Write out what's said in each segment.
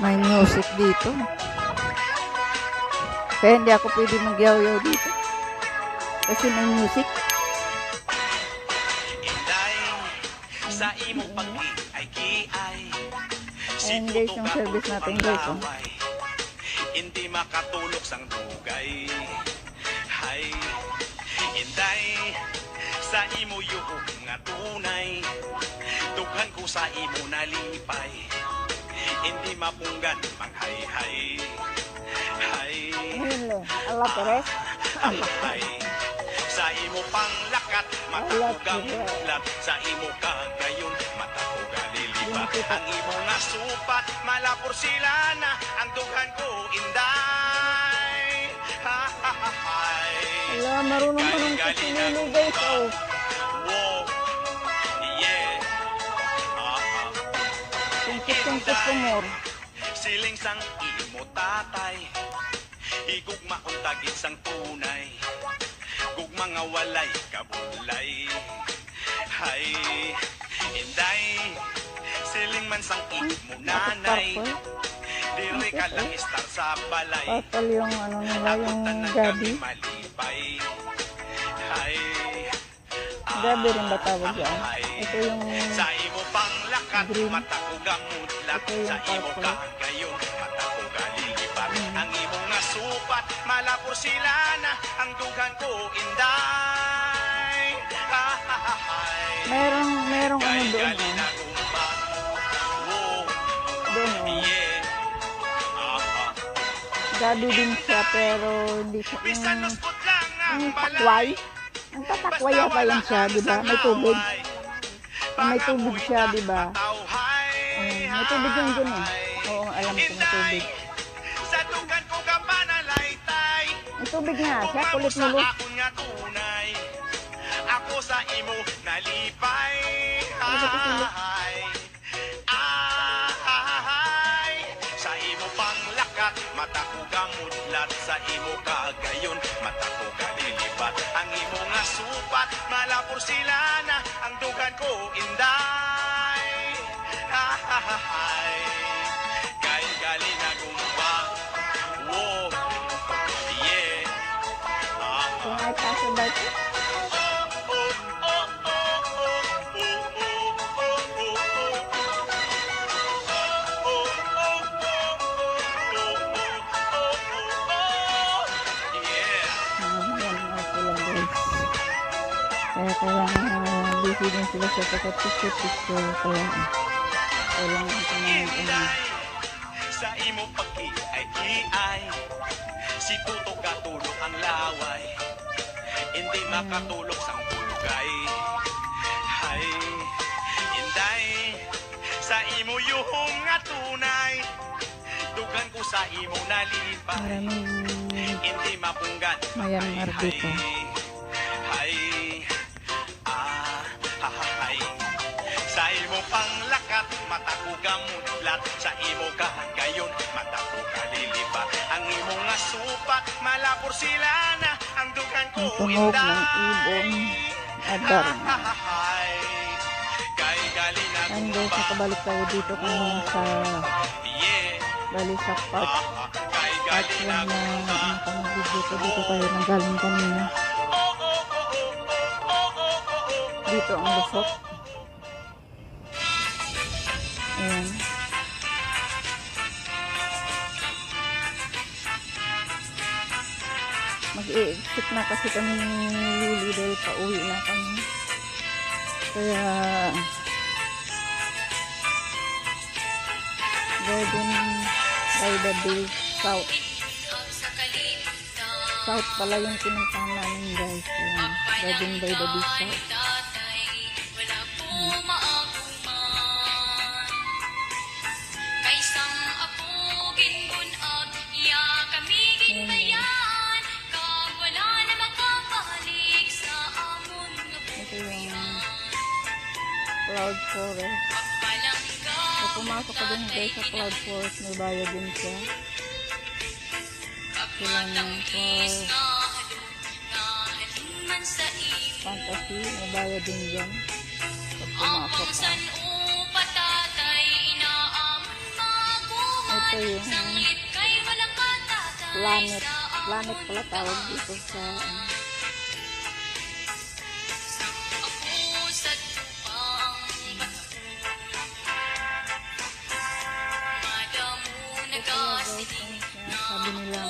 May music dito. Kaya hindi ako pwede magyaw-yaw dito. Kasi may music. Sa imo pagi ay kiay. Ayan, guys, yung service natin, guys, oh. Hindi makatulog sang dugay. Hay, inday, sa imo yung nga tunay. Dughan ko sa imo nalipay. Hindi mapunggan manghayhay. Hay, Hello. Ala, Perez. Ay, sa imo pang lakat, matakugang lat, sa imo kagayon, matakuga lilipat. Ang imo nga supat, malapor sila na, ang dughan ko inday. Ha, ha, ha, hay. Ala, marunong guys. Ko more. Siling sang imo tatay. Higugma untagit sang tunay. Gugma nga walay kabulay. Hay Inday. Siling man sang imo nanay. Diri ka lang istar sa balay. Purple yung ano nila, yung gabi. malipay Hay Gabi rin ba tawag yan? Ito yung Green. Ito yung purple. Ang imo nga supat, malapor sila na, ang dugan ko inday. Merong, merong ano Kay doon. gali Oh. Doon. Gabi din siya, pero hindi siya yung, yung takway. Ang tatakway yata yan siya, di ba? May tubig. May tubig siya, di ba? Mm, may tubig yun dun eh. Oo, alam ko may tubig. May tubig nga siya, kulit tunay. Ako sa imo nalipay. Ano ba ito? Panglakat, mata ko sa imo kagayon, mata ko. Ang imo nga supat, malapor sila na, ang dugan ko inday. Ay, kay Kailangan uh, busy din sila sa pagka-picture-picture. Kaya kailangan ko na ano. Sa imo pagki ay iay Si tuto katulog ang laway Hindi makatulog sang bulugay Hay Inday Sa imo yuhong nga tunay Dugan ko sa imo nalipay hindi mapunggan. Myanmar Hay, dito. Mata ko gamudlat. Sa imo gayon, mata ko kalilipat. Ang imo nga supat, malapor sila na. Ang dugan ko Ang tunog ng ibon. Adar. Ha, ha, ha, hay. Kay gali na Ayun guys, nakabalik tayo dito kanina sa ah, kay Part gali 1 na na ano kami dito. Tayo nanggaling kanina. Dito ang lusok. Ayan. Mag-i-exit na kasi kami ni Lily dahil pauwi na kami. Kaya Garden by the Bay South. South pala yung pinuntahan namin guys. Ayan. Garden by the Bay South. cloud forest. So, pumasok ka din guys sa cloud forest. May bayad din siya. Silang for fantasy. May bayad din dyan. So, pumasok ka. Ito yung ano? planet. Planet pala tawag dito sa... Um, Love.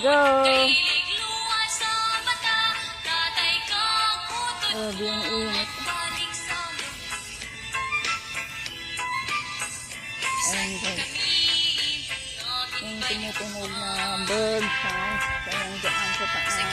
go! Grabe ang init. Ayan guys. Yung tumutunog na bird ha. Ayan dyan sa taas. Hmm.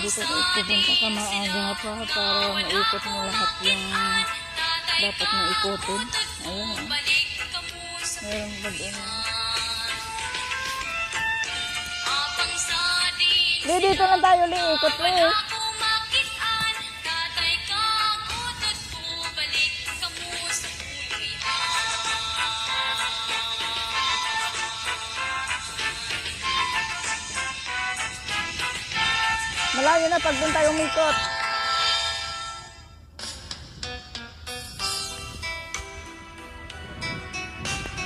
dito pupunta ka maaga pa para maikot mo lahat yung dapat maikotin. Ayun. Oh. Meron ba din? Dito lang tayo, liikot mo eh. Diba, yun na, pagpunta yung mikot.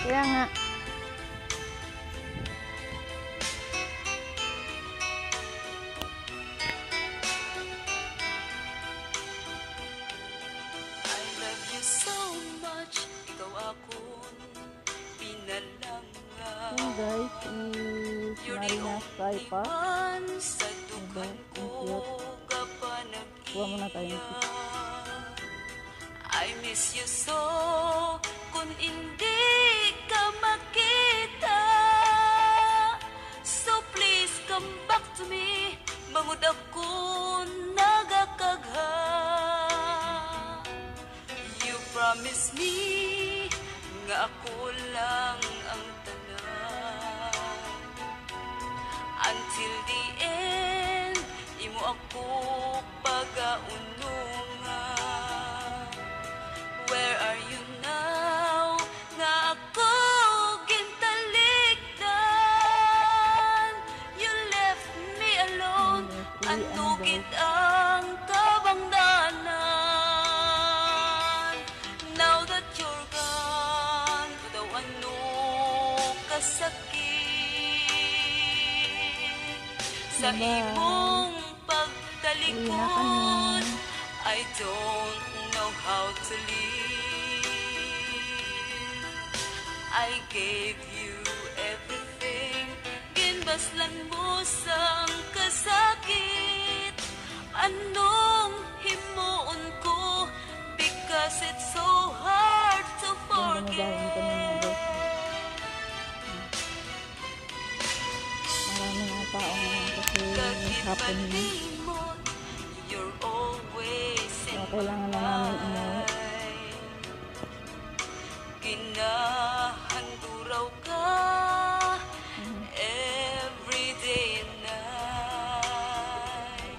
Kaya nga. Guys, is Marina Skypa. Kuha muna tayo. I miss you so kung hindi ka makita. So please come back to me. Bangod ako nagakagha. You promise me nga ako lang ako pagaununga Where are you now? Na ako gintaligdan. You left me alone. Antukit ang kabangdanan Now that you're gone Daw ano kasakit Sa ibong Uwi na pagtalikod kami. I don't know how to live. I gave you everything. Ginbaslan mo sang kasakit? Anong himuon ko? Because it's so hard to forget. Marami nga tao ngayon kasi hapon kailangan na namin umuwi. Kinahanduraw ka Every day and night.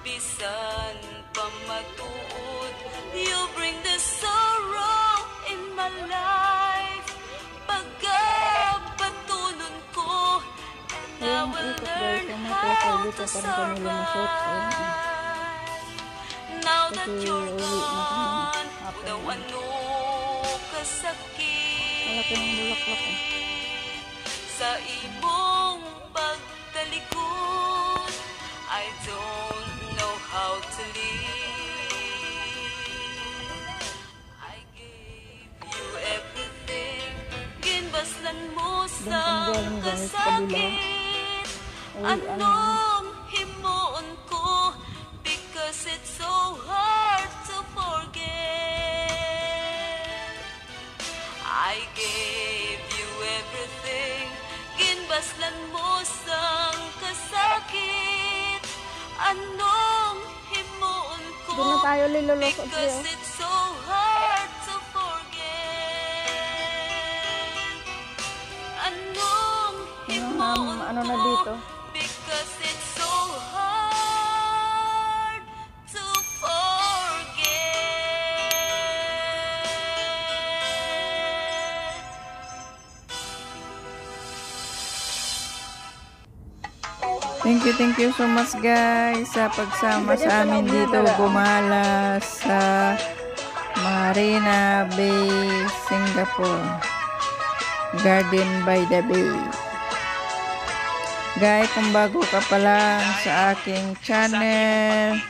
Bisan pa matuod You bring the sorrow in my life. Pagkabatunon ko And I will learn how to survive Kasi uwi na kami. ano kasakit Malaki ng bulaklak eh. Sa imong pagtalikod I don't know how to live. I gave you everything. Ginbaslan mo sa kasakit. Uwi, ano, Anong himuon ko Doon na tayo lilulusot Because Leo. it's so hard to forget Anong Ano, himuon ano na ko dito? Thank you, thank you so much guys sa pagsama sa amin dito gumala sa Marina Bay, Singapore. Garden by the Bay. Guys, kung bago ka pa lang sa aking channel,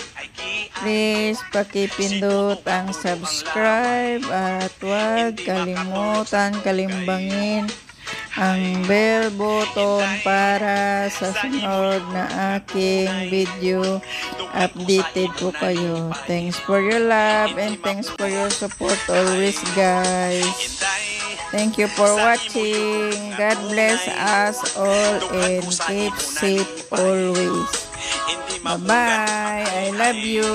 please pakipindot ang subscribe at huwag kalimutan kalimbangin ang bell button para sa sunod na aking video updated po kayo. Thanks for your love and thanks for your support always guys. Thank you for watching. God bless us all and keep safe always. Bye-bye. I love you.